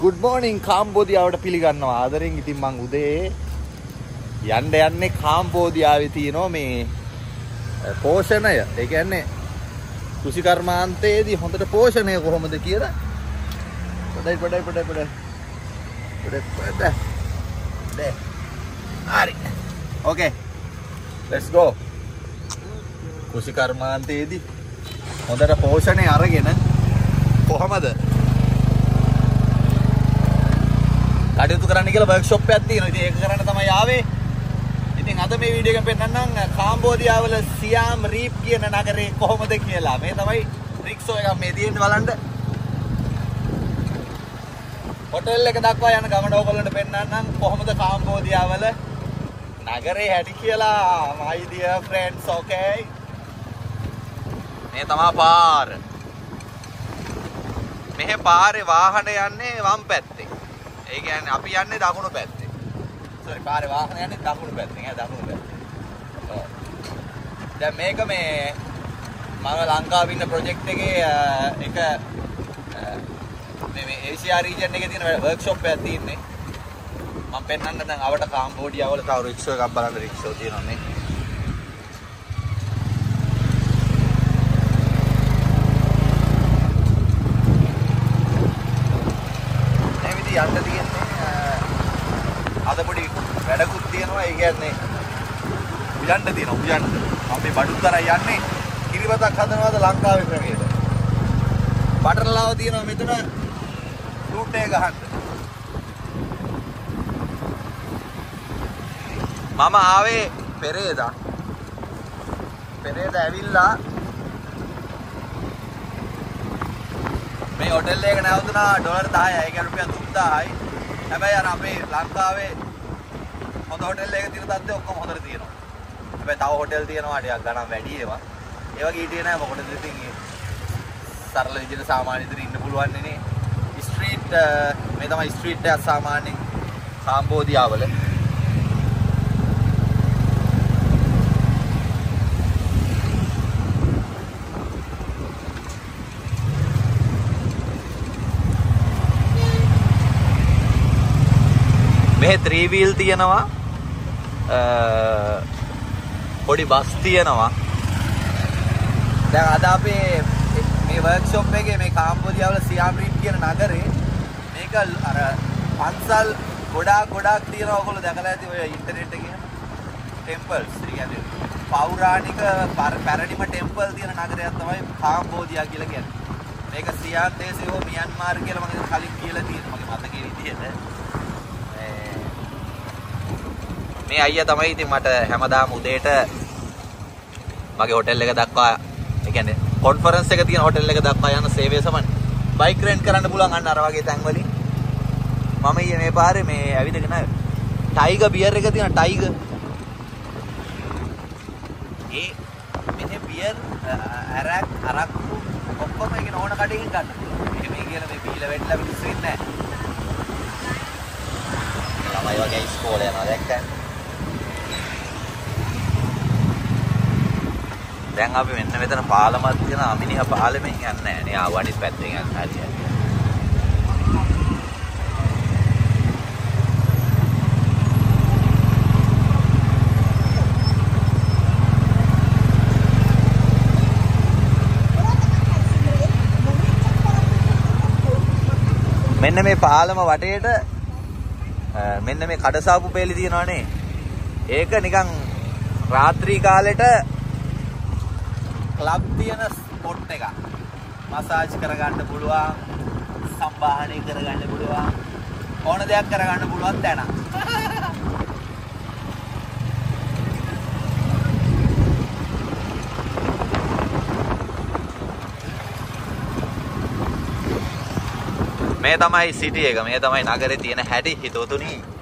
Good මෝනින් කාම්බෝධියාවට පිළිගන්නවා. ආදරෙන් ඉතින් මං උදේ යන්න යන්නේ කාම්බෝධියාවේ තියෙනවා මේ පෝෂණය. ඒ කියන්නේ කෘෂි කර්මාන්තයේදී හොඳට පෝෂණය කොහොමද කියලා. පොඩයි පොඩයි පොඩයි පොඩයි. පොඩයි පොඩයි. දේ හරි. ඕකේ ලෙට්ස් ගෝ කෘෂි කර්මාන්තයේදී හොඳට පෝෂණය අරගෙන කොහමද කටයුතු කරන්න කියලා වර්ක්ෂොප් එකක් තියෙනවා. ඉතින් ඒක කරන්න තමයි ආවේ. ඉතින් අද මේ වීඩියෝ එකෙන් පෙන්නන්නම් කාම්බෝඩියාවල සියාම් රීප් කියන නගරේ කොහොමද කියලා. මේ තමයි රික්ෂෝ එකක් මේ තියෙන්නේ බලන්න. හොටෙල් එක දක්වා යන ගමන ඕගොල්ලන්ට පෙන්නන්නම් කොහොමද කාම්බෝඩියාවල නගරේ හැටි කියලා. my dear friends okay. මේ තමයි පාර. මෙහෙ පාරේ වාහන යන්නේ වම් පැත්තේ. ඒ කියන්නේ අපි යන්නේ දකුණු පැත්තේ. සෝරි පාරේ වාහන යන්නේ දකුණු පැත්තෙන් ඈ දකුණු පැත්තේ. ඔව්. දැන් මේක මේ මම ලංකාවේ ඉන්න ප්‍රොජෙක්ට් එකේ අ, එක අ, මේ මේ ඒසියා රීජන් එකේ තියෙන වර්ක්ෂොප් එකක් තියෙන්නේ. මම පෙන්නන්න දැන් අවට කාම්බෝඩියා වල තව රික්ෂෝ එකක් බලන්න රික්ෂෝ තියෙනවා මේ. මේ විදිහ යන්න තියෙන්නේ අ, අද පොඩි වැඩකුත් තියෙනවා ඒ කියන්නේ උයන්න තියෙනවා උයන්න. අපි බඩුතරයි යන්නේ. කිරිබතක් හදනවාද ලංකාවේ ක්‍රමයේද බටරලාව තියෙනවා මෙතන. ෆ්ලූට් එක ගහන්න. මම ආවේ පෙරේදා. පෙරේදා ඇවිල්ලා මේ හොටෙල් එක නැවතුනා ඩොලර් 10යි ඒ කියන්නේ රුපියල් 3000යි හැබැයි අර අපේ ලංකාවේ හොඳ හොටෙල් එක තියෙන තත්ත්වය ඔක්කොම හොඳට තියෙනවා. හැබැයි තව හොටෙල් තියෙනවා ටිකක් ගණන් වැඩි ඒවා. ඒ වගේ හිටියේ නෑ මොකටද ඉතින් ඒ සරල විදිහට සාමාන්‍ය විදිහට ඉන්න පුළුවන් නේ. ස්ට්‍රීට් මේ තමයි ස්ට්‍රීට් එක සාමාන්‍ය කාම්බෝදියාවල. මෙහෙ 3 wheel තියෙනවා. අ, පොඩි බස් තියෙනවා. දැන් අද අපේ මේ වර්ක්ෂොප් එකේ මේ කාම්බෝදියාවල සියාම් රීප් කියන නගරේ මේක අර පන්සල් ගොඩාක් ගොඩාක් තියෙනවා ඔයගොල්ලෝ දැකලා ඇති ඔය ඉන්ටර්නෙට් එකේ. ටෙම්පල්ස් ඒ කියන්නේ පෞරාණික පර- පැරණිම ටෙම්පල් තියෙන නගරයක් තමයි කාම්බෝදියා කියලා කියන්නේ. මේක සියාම් දේශේ හෝ මියන්මාර් කියලා මම කලින් කියලා තියෙනවා. මගේ මතකයේ විදිහට මේ- මේ අයියා තමයි ඉතින් මට හැමදාම උදේට මගේ හොටෙල් එක දක්වා ඒ කියන්නේ කොන්ෆරන්ස් එක තියෙන හොටෙල් එක දක්වා යන සේවය සමන් බයික් රෙන්ට් කරන්න පුළුවන් අන්න අර වගේ තැන් වලින්. මම ඊයේ මේ පාරේ මේ ඇවිදගෙන ටයිගර් බියර් එක තියෙන ටයිගර් ඒ මෙහෙ බියර් අරක් අරක්කු ඔක්කොම ඒක ඕන කඩකින් ගන්න. පුළුවන් එහෙම කියලා මේ බීලා වෙట్లా මිනිස්සු ඉන්නේ නැහැ. ළමයි වගේ ඉස්කෝලේ යනවා දැක්කද දැන් අපි මෙන්න මෙතන පාලමක් තියෙන අමිනිහ පාලමෙන් යන්නේ නැහැ නේ ආව අනිත් පැත්තෙන් යන්න හරියට. මෙන්න මේ පාලම වටේට අ, මෙන්න මේ කඩසාපු පෙළි තියෙනවනේ. ඒක නිකන් රාත්‍රී කාලෙට ක්ලබ් තියෙන ස්පොට් එක. මසාජ් කරගන්න පුළුවන්, සම්බාහනය කරගන්න පුළුවන්, ඕන දෙයක් කරගන්න පුළුවන් තැන. මේ තමයි සිටි එක. මේ තමයි නගරේ තියෙන හැටි හිතවතුනි.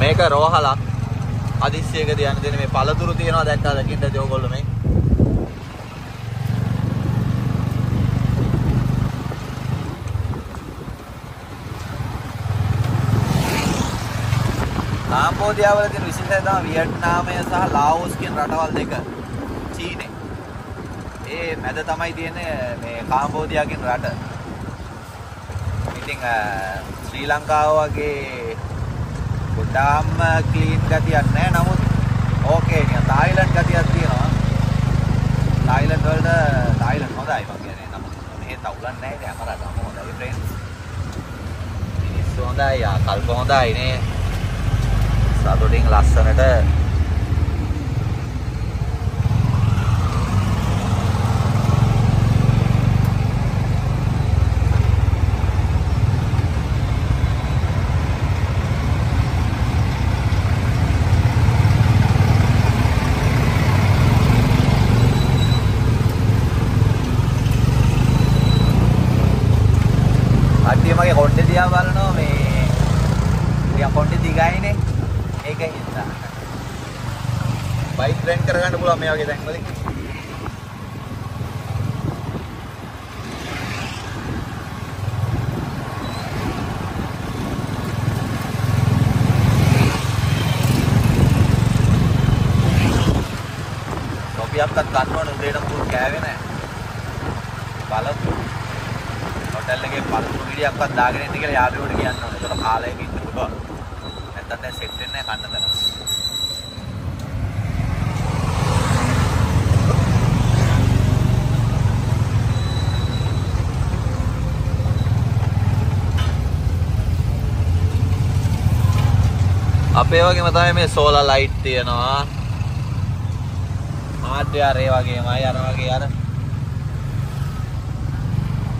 මේක රෝහලක් අදිස්සියකදී යන දෙන මේ පළතුරු තියෙනවා දැක්කා දකින්න ඇති ඕගොල්ලෝ මේ කාම්බෝදියාවල තියෙන විශේෂය තමයි වියට්නාමය සහ ලාओස් කියන රටවල් දෙක. චීනේ. ඒ මැද තමයි තියෙන්නේ මේ කාම්බෝදියා කියන රට. ඉතින් ශ්‍රී ලංකාව වගේ ගොඩාක්ම ක්ලීන් ගතියක් නැහැ. නමුත් ඕකේ නිකන් තායිලන්ඩ් ගතියක් තියෙනවා. තායිලන්ඩ් වලට තායිලන්ඩ් හොඳයි මම කියන්නේ. නමුත් මෙහෙ තවුලක් නැහැ නේ අපර රටම හොඳයි ෆ්‍රෙන්ඩ්ස්. මිනිස්සු හොඳයි, ආකල්ප හොඳයි නේ. සතුටින් ලස්සනට ඒකෙන් හින්දා බයික් රෙන්ට් කරගන්න පුළුවන් මේ වගේ තැන් වලින් කොපියක්වත් ගන්න ඕනේ උදේට මුල් කෑවේ නැහැ බලමු හොටල් එකේ පළතුරු ගෙඩියක්වත් දාගෙන ඉන්න කියලා යාළුවෝට කියන්න ඕනේ. ඒක කාලයක ඉන්න පුළුවන්. නැත්තම් දැන් සෙට් වෙන්නේ නැහැ කන්න තැන. අපේ වගේම තමයි මේ සෝලා ලයිට් තියෙනවා. මාඩ්‍ය අර ඒ වගේමයි අර වගේ අර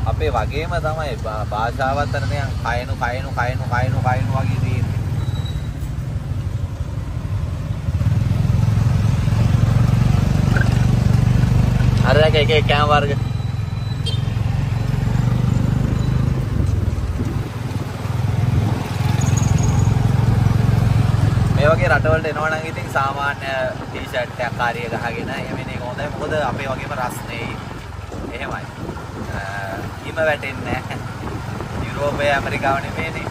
අපේ වගේම තමයි භා- භාෂාවත් අර නිකන් කයනු කයනු කයනු කයනු කයනු වගේ තියෙන්නේ. අර එක එක එක කෑම වර්ග මේ වගේ රටවලට එනවා නම් ඉතින් සාමාන්‍ය ටී-ෂර්ට් එකක් කාරිය ගහගෙන එමෙන්න එක හොඳයි මොකද අපේ වගේම රස්නේ එහෙමයි. හිම වැටෙන්නේ නැහැ. යුරෝපය ඇමරිකාව නෙමෙයිනේ.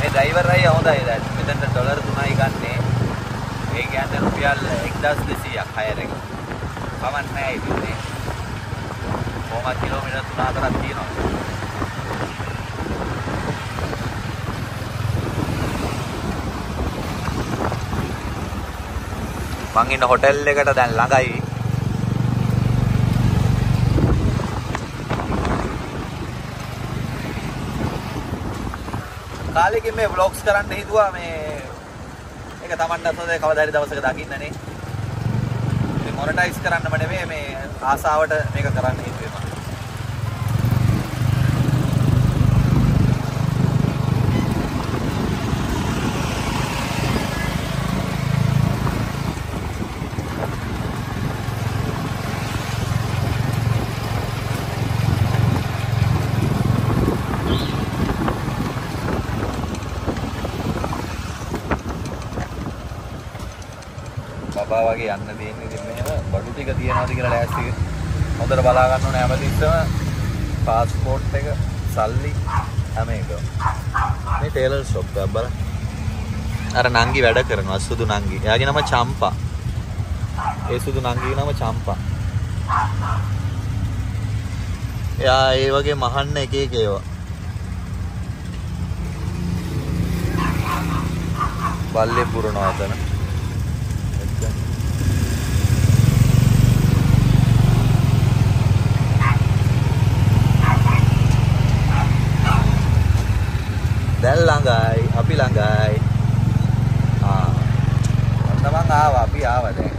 මේ ඩ්‍රයිවර් අයියා හොඳයි දැන්. මෙතනට ඩොලර් 3යි ගන්නේ. ඒ කියන්නේ රුපියල් 1200ක් හයර් එක. කමක් නැහැ ඉතින්. කොහොමද කිලෝමීටර් 3-4ක් තියෙනවා. මං ඉන්න හොටෙල් එකට දැන් ළඟයි. කාලෙකින් මේ vlogs කරන්න හිතුවා මේ ඒක Tamanට හොඳයි කවදා හරි දවසක දකින්නනේ. මේ මොනටයිස් කරන්නම නෙමෙයි මේ ආසාවට මේක කරන්න හිතුවේ මම. බබා වගේ යන්න දෙන්නේ. ඉතින් මෙහෙම බඩු ටික තියනවාද කියලා ලෑස්ති හොඳට බලා ගන්න ඕනේ හැමතිස්සම පාස්පෝර්ට් එක සල්ලි හැම එකම. මේ ටේලර් ෂොප් එකක් බලන්න. අර නංගි වැඩ කරනවා සුදු නංගි. එයාගේ නම චම්පා. ඒ සුදු නංගිගේ නම චම්පා. එයා ඒ වගේ මහන්න එක එක ඒවා. බල්ලේ පුරනවා අතන දැන් ළඟයි අපි ළඟයි. මං ආවා අපි ආවා දැන්.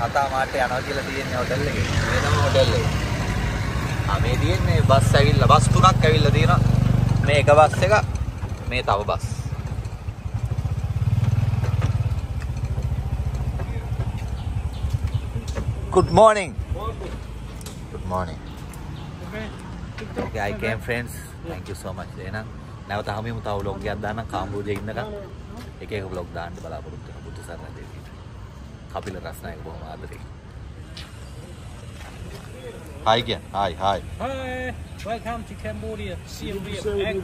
හතා මාට යනවා කියලා තියෙන්නේ හොටෙල් එකේ. මේ තමයි හොටෙල් එක. ආ මේ තියෙන්නේ බස් ඇවිල්ලා බස් තුනක් ඇවිල්ලා තියෙනවා. මේ එක බස් එක මේ තව bus good morning. Good morning. Okay. I came friends. Thank you so much. එහෙනම් නැවත හමුවෙමු තව vlog එකක් දාන්නම් කාම්බෝජේ ඉන්නකම් එක එක vlog දාන්න බලාපොරොත්තු වෙනවා බුදු සරණ දෙවියන් කපිල රස්නායක බොහොම ආදරේ. හායි කියන්න. Hi hi. Hi, welcome to Cambodia. Show you